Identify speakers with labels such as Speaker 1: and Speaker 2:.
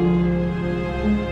Speaker 1: Música